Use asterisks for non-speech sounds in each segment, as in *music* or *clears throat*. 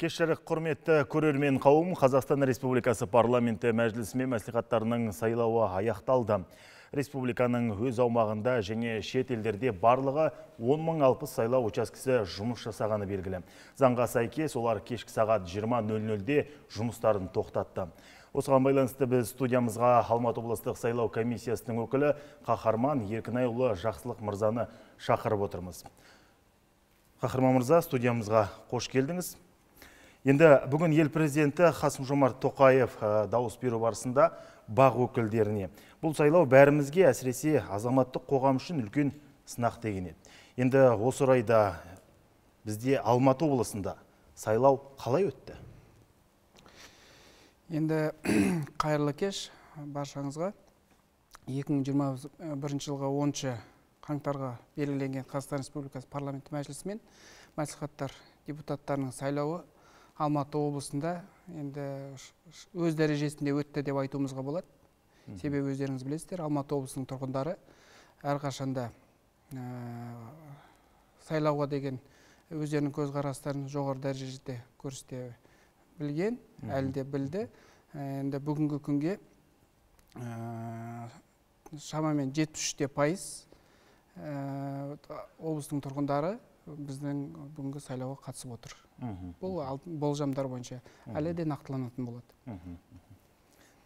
Кеш құрметті көрермен қауым Қазақстан Республикасы парламенті мәжілісі мен мәслихаттарының сайлауы аяқталды. Республиканың өз аумағында және шет елдерде барлығы 10 мың алпыс сайлау учаскесі жұмыс жасағаны белгілі. Заңға сәйкес олар кешкі сағат 20.00-де жұмыстарын тоқтатты. Осыған байланысты біз студиямызға Алматы облыстық сайлау комиссиясының өкілі Қахарман Еркінайұлы Жақсылық мырзаны шақырып отырмыз. Қахарман мырза, студиямызға қош келдіңіз. Енді бүгін ел президенті Қасым Жомарт Тоқаев дауыс беру барысында бақ өкілдеріне. Бұл сайлау бәрімізге әсіресе азаматтық қоғам үшін үлкен сынақ деген еді. Енді осы орайда бізде Алматы облысында сайлау қалай өтті? Енді *clears throat* қайырлы кеш баршаңызға 2021 жылғы 10 қаңтарға белгіленген Қазақстан Республикасы парламенті мәжілісі мен мәслихаттар депутаттарының сайлауы Алматы облысында енді өз дәрежесінде өтті деп айтуымызға болады. Себебі өздеріңіз білесіздер, Алматы облысының тұрғындары әрқашанда ә, сайлауға деген өздерінің көзқарастарын жоғары дәрежеде көрсете білген, әлі де білді. Енді бүгінгі күнге ә, шамамен 73 пайыз ә, облыстың тұрғындары біздің бүгінгі сайлауға қатысып отыр. Бұл болжамдар бойынша әлі де нақтыланатын болады.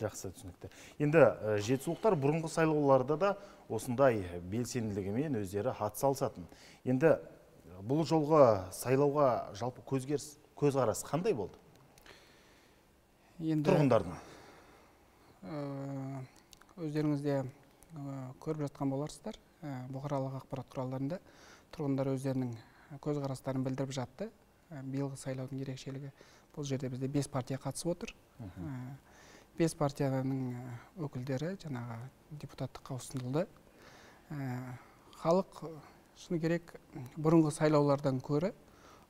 Жақсы түсінікті. Енді жетісулықтар бұрынғы сайлауларда да осындай белсенділігімен өздері атсалысатын енді бұл жолғы сайлауға жалпы көзгеріс көзқарас қандай болды? Енді тұрғындардың өздеріңіз де көріп жатқан боларсыздар бұқаралық ақпарат құралдарында тұрғындар өздерінің көзқарастарын білдіріп жатты. Биылғы сайлаудың ерекшелігі бұл жерде бізде бес партия қатысып отыр. Бес партияның өкілдері жаңағы депутаттыққа ұсынылды. Халық шыны керек бұрынғы сайлаулардан көрі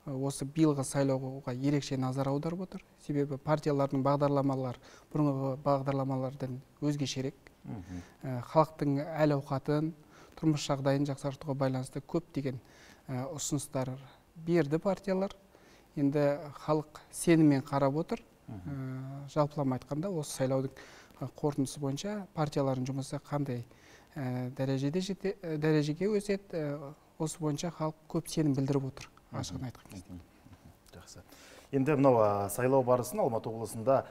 осы биылғы сайлауға ерекше назар аударып отыр. Себебі партиялардың бағдарламалары бұрынғы бағдарламалардан өзгешерек халықтың әл ауқатын тұрмыс жағдайын жақсартуға байланысты көптеген ұсыныстар берді партиялар. Енді халық сеніммен қарап отыр. Жалпылама айтқанда осы сайлаудың қорытындысы бойынша партиялардың жұмысы қандай дәрежеде жете, дәрежеге өседі. Осы бойынша халық көп сенім білдіріп отыр. Ашығын айтқан кезде. Жақсы. Енді мынау сайлау барысын алматы облысында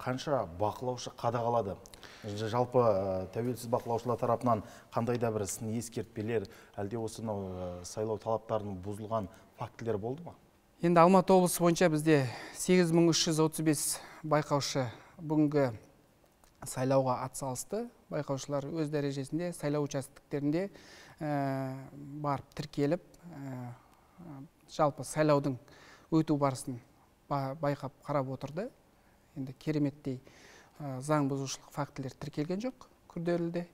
қанша бақылаушы қадағалады? Жалпы тәуелсіз бақылаушылар тарапынан қандай да бір сын ескертпелер әлде осы сайлау талаптарының бұзылған фактілер болды ма? Енді алматы облысы бойынша бізде 8335 байқаушы бүгінгі сайлауға атсалысты. Байқаушылар өз дәрежесінде сайлау участоктерінде барып тіркеліп жалпы сайлаудың өту барысын байқап қарап отырды енді кереметтей заң бұзушылық фактілер тіркелген жоқ күрделіде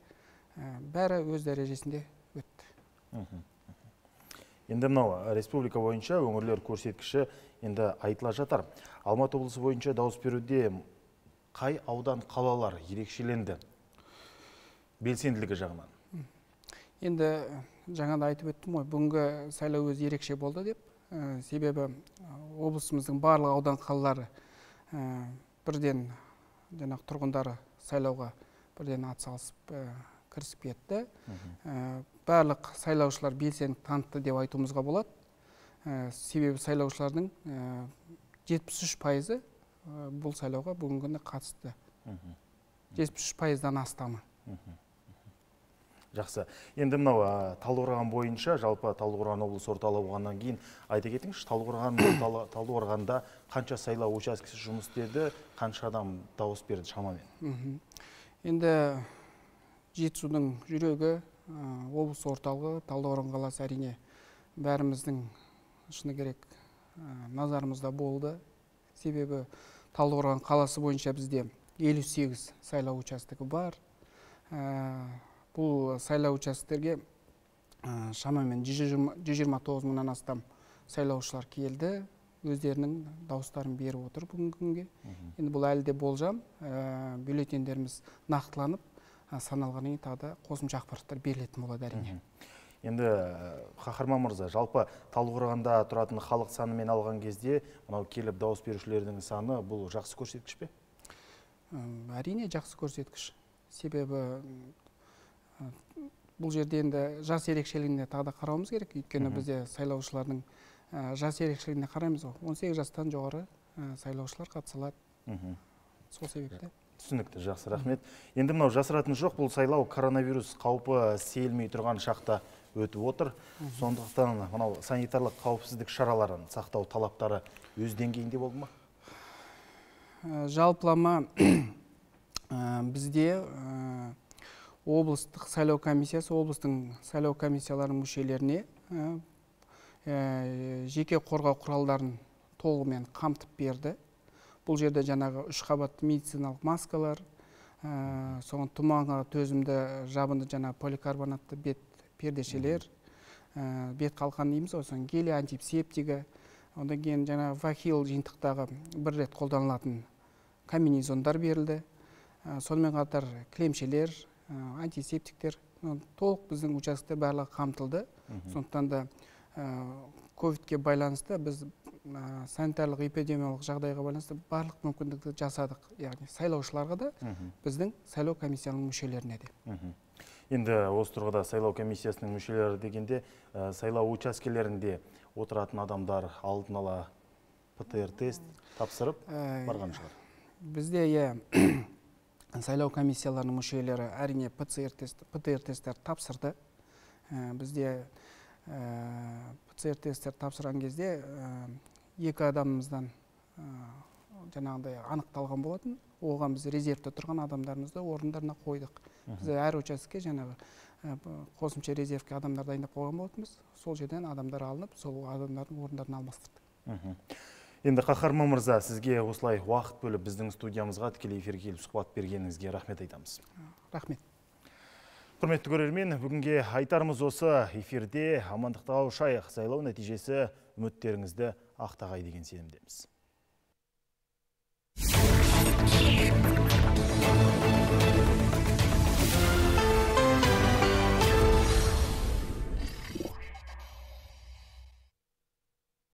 бәрі өз дәрежесінде өтті. Енді мынау республика бойынша өңірлер көрсеткіші енді айтыла жатар. Алматы облысы бойынша дауыс беруде қай аудан қалалар ерекшеленді? Белсенділігі жағынан. Енді жаңада айтып өттім ғой бүгінгі сайлау өзі ерекше болды деп. Себебі облысымыздың барлық аудан қалалары бірден жаңағы тұрғындары сайлауға бірден атсалысып кірісіп кетті. Барлық сайлаушылар белсенділік танытты деп айтуымызға болады. Себебі сайлаушылардың жетпіс үш пайызы бұл сайлауға бүгінгі күні қатысты. Жетпіс үш пайыздан астамы. Жақсы. Енді мынау талдықорған бойынша жалпы талдықорған облыс орталығы болғаннан кейін айта кетіңізші талдықорған талдықорғанда қанша сайлау учаскесі жұмыс істеді қанша адам дауыс берді шамамен? Енді жетісудың жүрегі облыс орталығы талдықорған қаласы әрине бәріміздің шыны керек назарымызда болды. Себебі талдықорған қаласы бойынша бізде елу сегіз сайлау участогі бар. Бұл сайлау участоктерге шамамен жүз жиырма тоғыз мыңнан астам сайлаушылар келді. Өздерінің дауыстарын беріп отыр бүгінгі күнге. Енді бұл әлі де болжам. Бюллетендеріміз нақтыланып саналғаннан кейін тағы да қосымша ақпараттар берілетін болады әрине. Енді қаһарман мырза жалпы талдықорғанда тұратын халық санымен алған кезде мынау келіп дауыс берушілердің саны бұл жақсы көрсеткіш пе? Әрине жақсы көрсеткіш. Себебі бұл жерде енді жас ерекшелігіне тағы да қарауымыз керек. Өйткені бізде сайлаушылардың жас ерекшелігіне қараймыз ғой. 18 жастан жоғары сайлаушылар қатыса алады сол себепті. Түсінікті жақсы рахмет. Енді мынау жасыратын жоқ бұл сайлау коронавирус қаупі сейілмей тұрған шақта өтіп отыр. Сондықтан мынау санитарлық қауіпсіздік шараларын сақтау талаптары өз деңгейінде болды ма? Жалпылама *clears throat* бізде облыстық сайлау комиссиясы облыстың сайлау комиссияларының мүшелеріне жеке қорғау құралдарын толығымен қамтып берді. Бұл жерде жаңағы үш қабатты медициналық маскалар соған тұманға төзімді жабынды жаңа поликарбонатты бет пердешелер бет қалқан дейміз ғой сосын гелий антисептигі одан кейін жаңа вахил жиынтықтағы бір рет қолданылатын комбинезондар берілді. Сонымен қатар кілемшелер антисептиктер. Толық біздің учаскеде барлығы қамтылды. Сондықтан да ковидке байланысты біз санитарлық эпидемиялық жағдайға байланысты барлық мүмкіндікті жасадық. Яғни сайлаушыларға да біздің сайлау комиссияның мүшелеріне де. Енді осы тұрғыда сайлау комиссиясының мүшелері дегенде сайлау учаскелерінде отыратын адамдар алдын ала птр тест тапсырып барған шығар. Бізде иә сайлау комиссияларының мүшелері әрине птр тест птр тесттер тапсырды. Бізде птр тесттер тапсырған кезде екі адамымыздан жаңағыдай анықталған болатын. Оған біз резервте тұрған адамдарымызды орындарына қойдық. Біз әр участокке жаңағы қосымша резервке адамдар дайындап қойған болатынбыз. Сол жерден адамдар алынып сол адамдардың орындарын алмастырдық. Енді қаһарман мырза сізге осылай уақыт бөліп біздің студиямызға тікелей эфирге келіп сұхбат бергеніңізге рахмет айтамыз. Рахмет. Құрметті көрермен бүгінге айтарымыз осы эфирде амандықта қауышайық сайлау нәтижесі үміттеріңізді ақтағай деген сенімдеміз.